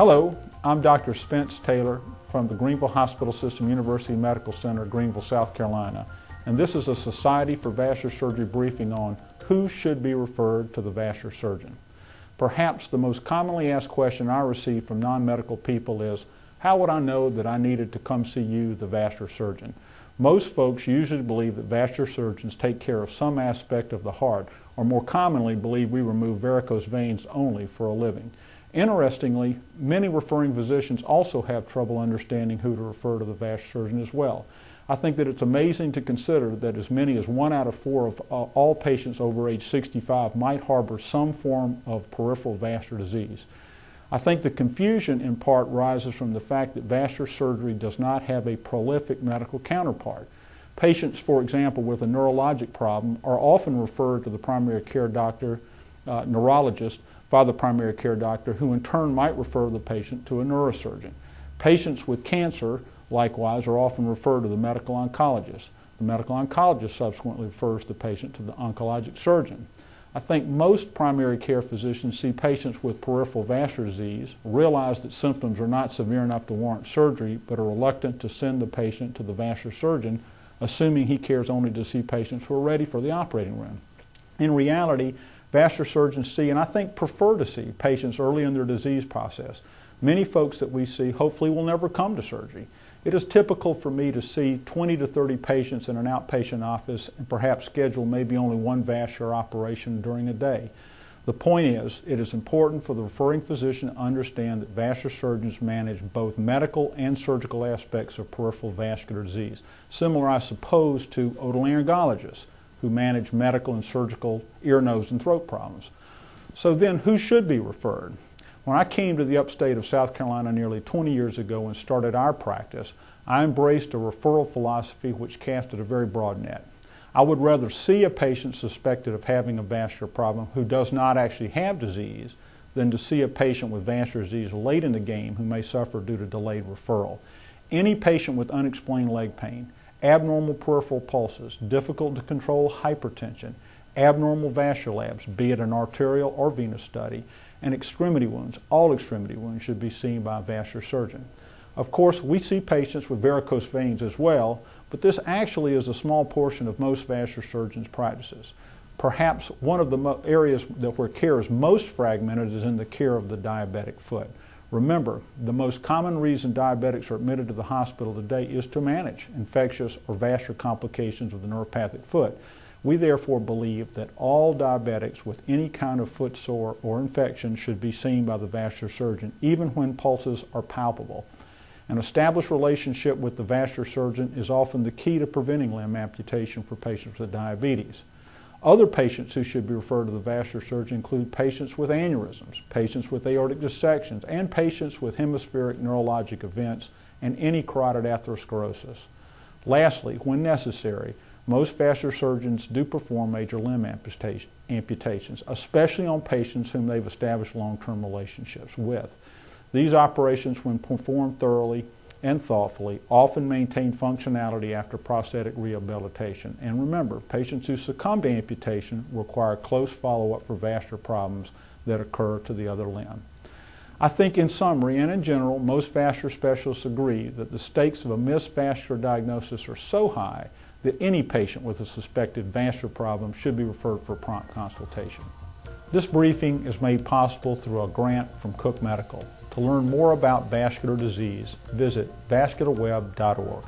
Hello, I'm Dr. Spence Taylor from the Greenville Hospital System University Medical Center, Greenville, South Carolina. And this is a Society for Vascular Surgery briefing on who should be referred to the vascular surgeon. Perhaps the most commonly asked question I receive from non-medical people is, how would I know that I needed to come see you, the vascular surgeon? Most folks usually believe that vascular surgeons take care of some aspect of the heart, or more commonly believe we remove varicose veins only for a living. Interestingly, many referring physicians also have trouble understanding who to refer to the vascular surgeon as well. I think that it's amazing to consider that as many as one out of four of uh, all patients over age 65 might harbor some form of peripheral vascular disease. I think the confusion in part rises from the fact that vascular surgery does not have a prolific medical counterpart. Patients, for example, with a neurologic problem are often referred to the primary care doctor, uh, neurologist, by the primary care doctor, who in turn might refer the patient to a neurosurgeon. Patients with cancer, likewise, are often referred to the medical oncologist. The medical oncologist subsequently refers the patient to the oncologic surgeon. I think most primary care physicians see patients with peripheral vascular disease, realize that symptoms are not severe enough to warrant surgery, but are reluctant to send the patient to the vascular surgeon, assuming he cares only to see patients who are ready for the operating room. In reality, Vascular surgeons see, and I think prefer to see, patients early in their disease process. Many folks that we see hopefully will never come to surgery. It is typical for me to see 20 to 30 patients in an outpatient office and perhaps schedule maybe only one vascular operation during a day. The point is, it is important for the referring physician to understand that vascular surgeons manage both medical and surgical aspects of peripheral vascular disease, similar, I suppose, to otolaryngologists who manage medical and surgical ear, nose, and throat problems. So then, who should be referred? When I came to the upstate of South Carolina nearly 20 years ago and started our practice, I embraced a referral philosophy which casted a very broad net. I would rather see a patient suspected of having a vascular problem who does not actually have disease than to see a patient with vascular disease late in the game who may suffer due to delayed referral. Any patient with unexplained leg pain, abnormal peripheral pulses, difficult to control hypertension, abnormal vascular labs, be it an arterial or venous study, and extremity wounds. All extremity wounds should be seen by a vascular surgeon. Of course, we see patients with varicose veins as well, but this actually is a small portion of most vascular surgeons' practices. Perhaps one of the areas that where care is most fragmented is in the care of the diabetic foot. Remember, the most common reason diabetics are admitted to the hospital today is to manage infectious or vascular complications of the neuropathic foot. We therefore believe that all diabetics with any kind of foot sore or infection should be seen by the vascular surgeon, even when pulses are palpable. An established relationship with the vascular surgeon is often the key to preventing limb amputation for patients with diabetes. Other patients who should be referred to the vascular surgeon include patients with aneurysms, patients with aortic dissections, and patients with hemispheric neurologic events and any carotid atherosclerosis. Lastly, when necessary, most vascular surgeons do perform major limb amputations, especially on patients whom they've established long-term relationships with. These operations, when performed thoroughly, and thoughtfully often maintain functionality after prosthetic rehabilitation. And remember, patients who succumb to amputation require close follow-up for vascular problems that occur to the other limb. I think in summary and in general, most vascular specialists agree that the stakes of a missed vascular diagnosis are so high that any patient with a suspected vascular problem should be referred for prompt consultation. This briefing is made possible through a grant from Cook Medical. To learn more about vascular disease, visit vascularweb.org.